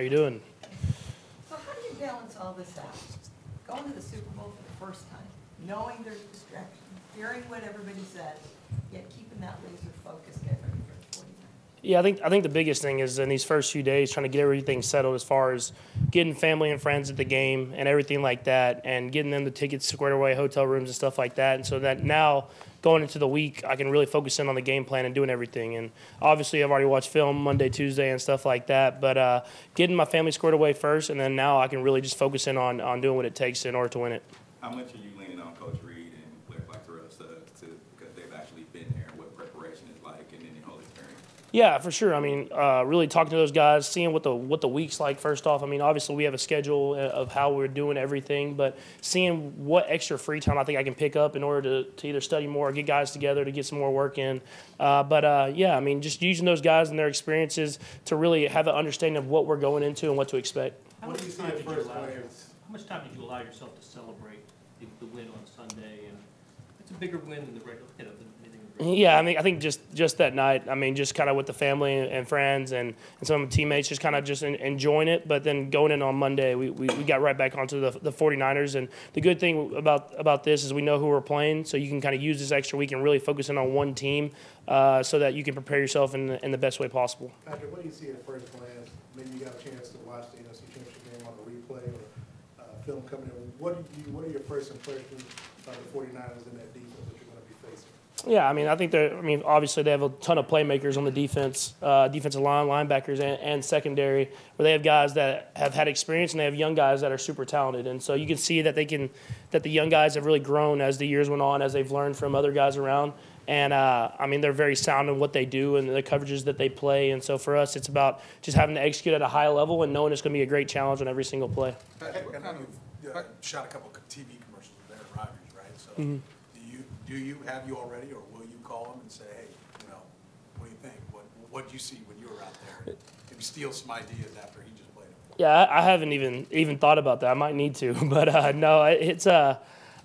How are you doing? So how do you balance all this out? Going to the Super Bowl for the first time, knowing there's distractions, hearing what everybody says, yet keeping that laser focus, get ready for the 49ers. Yeah, I think I think the biggest thing is in these first few days trying to get everything settled as far as getting family and friends at the game and everything like that, and getting them the tickets squared away, hotel rooms and stuff like that, and so that now going into the week I can really focus in on the game plan and doing everything. And obviously I've already watched film Monday, Tuesday, and stuff like that, but uh, getting my family squared away first, and then now I can really just focus in on on doing what it takes in order to win it. How much are you leaning on Coach Reid and players like to, because they've actually been there and what preparation is like and your whole experience? Yeah, for sure. I mean, uh, really talking to those guys, seeing what the what the week's like. First off, I mean, obviously we have a schedule uh, of how we're doing everything, but seeing what extra free time I think I can pick up in order to, to either study more or get guys together to get some more work in. Uh, but uh, yeah, I mean, just using those guys and their experiences to really have an understanding of what we're going into and what to expect. How What much do you see time did you first allow, how much time did you allow yourself to celebrate the, the win on Sunday? And it's a bigger win than the regular, you know, in Yeah, I mean, I think just just that night. I mean, just kind of with the family and friends and, and some of the teammates, just kind of just en- enjoying it. But then going in on Monday, we, we, we got right back onto the, the 49ers. And the good thing about about this is we know who we're playing, so you can kind of use this extra week and really focus in on one team, uh, so that you can prepare yourself in the, in the best way possible. Patrick, what do you see at first glance? Maybe you got a chance to watch the NFC Championship game on the replay or uh, film coming in. What do you, what are your first impressions of the 49ers in that defense that you're going to be facing? Yeah, I mean, I think they're. I mean, obviously they have a ton of playmakers on the defense, uh, defensive line, linebackers, and, and secondary, where they have guys that have had experience and they have young guys that are super talented. And so you can see that they can, that the young guys have really grown as the years went on, as they've learned from other guys around. And uh, I mean, they're very sound in what they do and the coverages that they play. And so for us, it's about just having to execute at a high level and knowing it's going to be a great challenge on every single play. I you've uh, shot a couple of TV commercials with Aaron Rodgers, right? So do you, do you, have you already, or will you call him and say, hey, you know, what do you think? What, what'd you see when you were out there? Maybe steal some ideas after he just played them. Yeah, I, I haven't even even thought about that. I might need to, but uh, no, it- it's uh,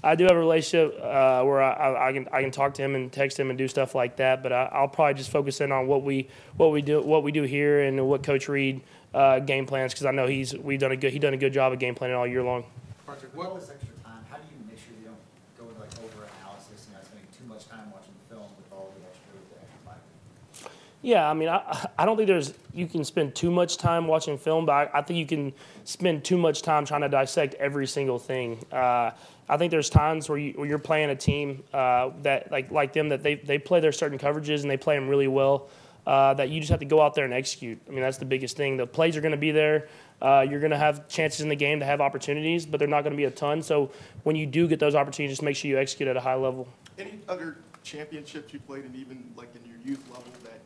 I do have a relationship uh, where I, I, I can I can talk to him and text him and do stuff like that. But I, I'll probably just focus in on what we what we do what we do here and what Coach Reid uh, game plans because I know he's we've done a good he done a good job of game planning all year long. Patrick, what, this extra time, how do you make sure you don't go into like over analysis, you know, spending too much time watching film with all the extra, the extra time? Yeah, I mean, I, I don't think there's you can spend too much time watching film, but I, I think you can spend too much time trying to dissect every single thing. Uh, I think there's times where, you, you're playing a team uh, that like like them that they, they play their certain coverages and they play them really well. Uh, that you just have to go out there and execute. I mean, that's the biggest thing. The plays are going to be there. Uh, you're going to have chances in the game to have opportunities, but they're not going to be a ton. So when you do get those opportunities, just make sure you execute at a high level. Any other championships you played and even like in your youth level, that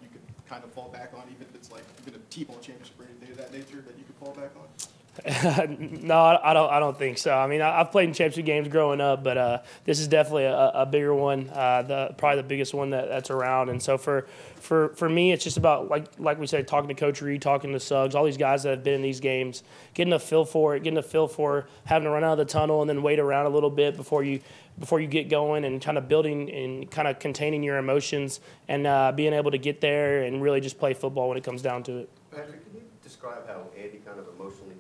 kind of fall back on, even if it's like even a T-ball championship or anything of that nature that you could fall back on? no, I don't. I don't think so. I mean, I, I've played in championship games growing up, but uh, this is definitely a, a bigger one. Uh, the probably the biggest one that, that's around. And so for for for me, it's just about like like we said, talking to Coach Reid, talking to Suggs, all these guys that have been in these games, getting a feel for it, getting a feel for having to run out of the tunnel and then wait around a little bit before you before you get going, and kind of building and kind of containing your emotions and uh, being able to get there and really just play football when it comes down to it. Patrick, can you describe how Andy kind of emotionally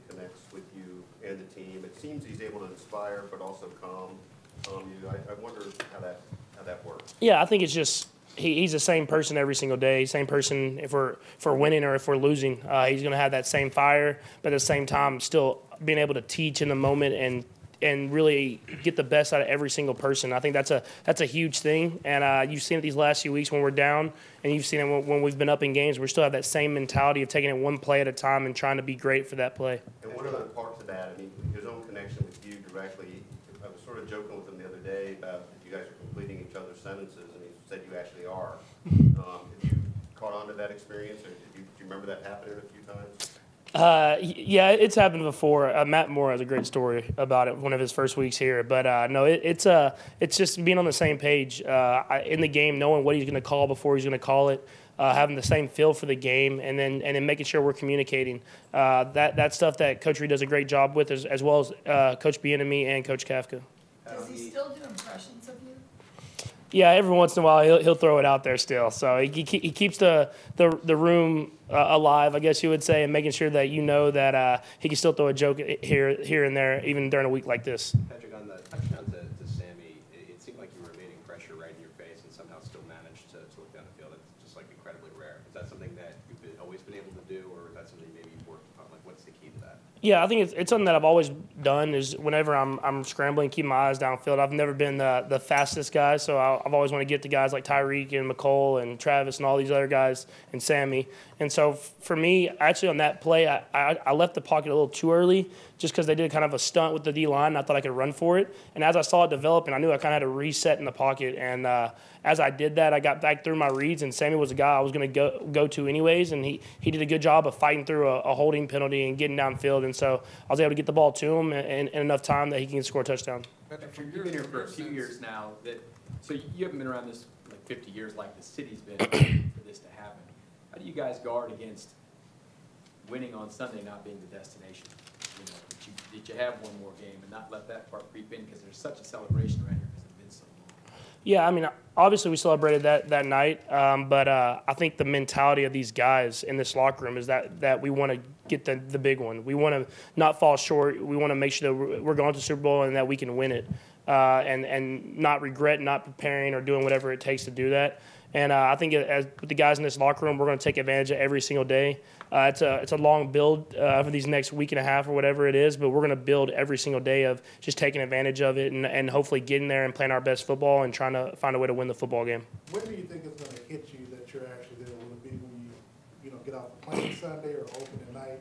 and the team? It seems he's able to inspire, but also calm, calm you. I, I wonder how that, how that works. Yeah, I think it's just he, he's the same person every single day. Same person if we're if we're winning or if we're losing. Uh, he's going to have that same fire, but at the same time, still being able to teach in the moment and and really get the best out of every single person. I think that's a that's a huge thing, and uh, you've seen it these last few weeks when we're down, and you've seen it when, when we've been up in games. We still have that same mentality of taking it one play at a time and trying to be great for that play. And one other part to I mean, his own connection with you directly, I was sort of joking with him the other day about that you guys are completing each other's sentences, and he said you actually are. Um, have you caught on to that experience, or did you, do you remember that happening a few times? Uh, yeah, it's happened before. Uh, Matt Moore has a great story about it. One of his first weeks here, but uh, no, it, it's uh, it's just being on the same page uh, I, in the game, knowing what he's going to call before he's going to call it, uh, having the same feel for the game, and then and then making sure we're communicating. Uh, that that stuff that Coach Reid does a great job with, as, as well as uh, Coach Bieniemy and me and Coach Kafka. Does he still do impressions of you? Yeah, every once in a while he'll, he'll throw it out there still. So he, he, he keeps the, the, the room uh, alive, I guess you would say, and making sure that you know that uh, he can still throw a joke here here and there, even during a week like this. Patrick, on the touchdown to, to Sammy, it, it seemed like you were evading pressure right in your face and somehow still managed to, to look down the field. It's just like incredibly rare. Is that something that you've been, always been able to do, or is that something maybe you've worked upon? Like, what's the key to that? Yeah, I think it's, it's something that I've always done. Is whenever I'm I'm scrambling, keep my eyes downfield. I've never been the the fastest guy, so I, I've always wanted to get to guys like Tyreek and Mecole and Travis and all these other guys and Sammy. And so for me, actually on that play, I, I, I left the pocket a little too early, just because they did kind of a stunt with the D line. And I thought I could run for it, and as I saw it develop, and I knew I kind of had to reset in the pocket. And uh, as I did that, I got back through my reads, and Sammy was a guy I was going to go go to anyways, and he he did a good job of fighting through a, a holding penalty and getting downfield. So I was able to get the ball to him in, in, enough time that he can score a touchdown. Patrick, you've been here for a few years now, that, so you haven't been around this like fifty years like the city's been for this to happen. How do you guys guard against winning on Sunday not being the destination? You know, that you, that you have one more game and not let that part creep in, because there's such a celebration around here because it's been so long. Yeah, I mean, obviously we celebrated that that night, um, but uh, I think the mentality of these guys in this locker room is that that we want to get the the big one. We want to not fall short. We want to make sure that we're- going to Super Bowl and that we can win it, uh, and and not regret not preparing or doing whatever it takes to do that. And uh, I think as with the guys in this locker room, we're going to take advantage of every single day. Uh, it's a it's a long build uh, for these next week and a half or whatever it is, but we're going to build every single day of just taking advantage of it and, and hopefully getting there and playing our best football and trying to find a way to win the football game. When do you think it's gonna hit you that you're actually there? Will it be when you, you know, get off the plane Sunday or opening night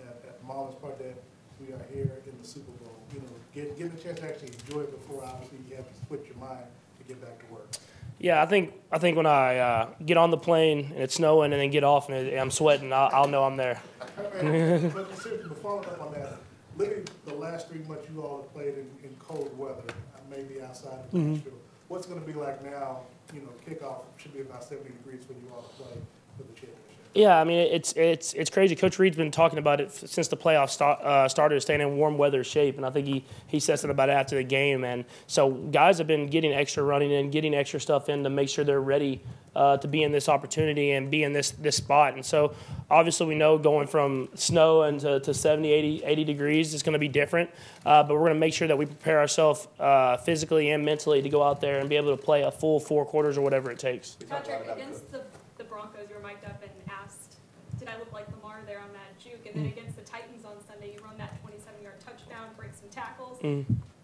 at, at Marlins Park that we are here in the Super Bowl? You know, get, getting a chance to actually enjoy it before obviously you have to switch your mind to get back to work. Yeah, I think I think when I uh, get on the plane and it's snowing and then get off and it, I'm sweating, I'll, I'll know I'm there. But seriously, up on that, looking the last three months you all have played in, in cold weather, uh, maybe outside of Nashville, what's gonna be like now, you know, kickoff should be about seventy degrees when you all play for the championship? Yeah, I mean it's it's it's crazy. Coach Reid's been talking about it since the playoffs uh, started, staying in warm weather shape, and I think he he said something about it after the game. And so guys have been getting extra running in, getting extra stuff in to make sure they're ready uh, to be in this opportunity and be in this this spot. And so obviously we know going from snow and to, to 70, 80, 80 degrees is going to be different, uh, but we're going to make sure that we prepare ourselves uh, physically and mentally to go out there and be able to play a full four quarters or whatever it takes. Patrick, against the, the Broncos, you were mic'd up and asked, did I look like Lamar there on that juke? And then against the Titans on Sunday, you run that twenty-seven yard touchdown, break some tackles.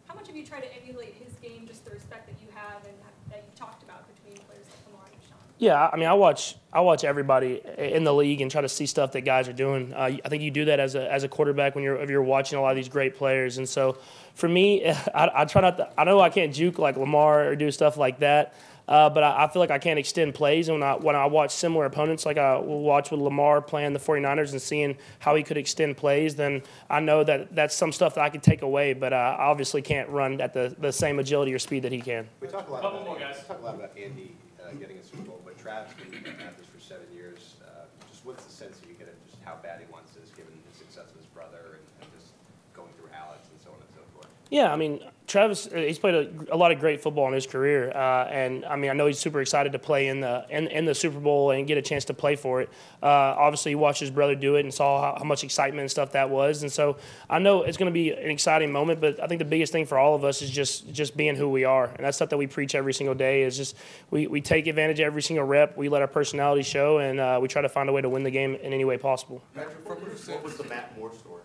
How much have you tried to emulate his game, just the respect that you have and that you've talked about between players like Lamar and Deshaun? Yeah, I mean, I watch I watch everybody in the league and try to see stuff that guys are doing. Uh, I think you do that as a as a quarterback when you're if you're watching a lot of these great players. And so, for me, I, I try not to. I know I can't juke like Lamar or do stuff like that. Uh, but I, I feel like I can't extend plays. And when I, when I watch similar opponents, like I will watch with Lamar playing the 49ers and seeing how he could extend plays, then I know that that's some stuff that I could take away. But uh, I obviously can't run at the, the same agility or speed that he can. We talk a lot Couple about, more, guys. we talk a lot about Andy uh, getting a Super Bowl, but Travis been at this for seven years. Uh, Just what's the sense that you get of just how bad he wants this, given the success of his brother and and just going through Alex and so on and so forth? Yeah, I mean, Travis, uh, he's played a, a lot of great football in his career, uh, and I mean, I know he's super excited to play in the in, in the Super Bowl and get a chance to play for it. Uh, obviously, he watched his brother do it and saw how, how much excitement and stuff that was, and so I know it's going to be an exciting moment. But I think the biggest thing for all of us is just just being who we are, and that's stuff that we preach every single day. Is just we, we take advantage of every single rep, we let our personality show, and uh, we try to find a way to win the game in any way possible. Patrick, What was the Matt Moore story?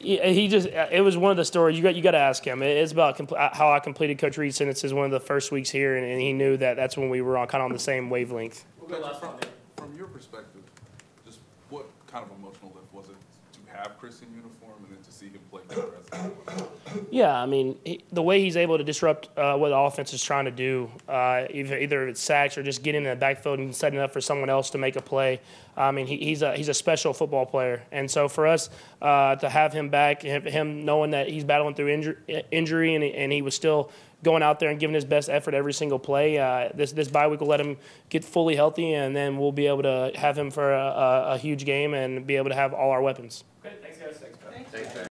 He just uh, it was one of the stories you got you got to ask him. It's about compl- uh, how i completed coach reid's sentences one of the first weeks here and, and he knew that that's when we were on kind of on the same wavelength. From, from your perspective, just what kind of emotional lift was it have Chris in uniform and then to see him play yeah i mean he, the way he's able to disrupt uh, what the offense is trying to do uh, either, either it's sacks or just getting in the backfield and setting up for someone else to make a play. I mean he, he's a he's a special football player. And so for us uh, to have him back him, him knowing that he's battling through injury, injury and, he, and he was still going out there and giving his best effort every single play. Uh, this this bye week will let him get fully healthy, and then we'll be able to have him for a, a, a huge game and be able to have all our weapons. Okay, thanks, guys. Thank you.